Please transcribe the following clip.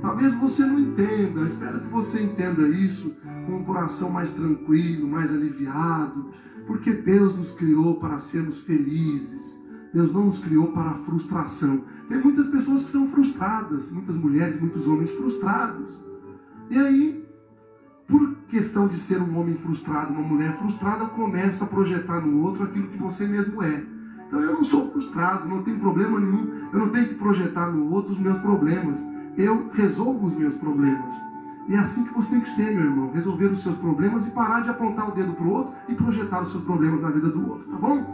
Talvez você não entenda, eu espero que você entenda isso com um coração mais tranquilo, mais aliviado, porque Deus nos criou para sermos felizes. Deus não nos criou para a frustração. Tem muitas pessoas que são frustradas, muitas mulheres, muitos homens frustrados. E aí, por questão de ser um homem frustrado, uma mulher frustrada, começa a projetar no outro aquilo que você mesmo é. Então eu não sou frustrado, não tem problema nenhum. Eu não tenho que projetar no outro os meus problemas. Eu resolvo os meus problemas. E é assim que você tem que ser, meu irmão. Resolver os seus problemas e parar de apontar o dedo para o outro e projetar os seus problemas na vida do outro, tá bom?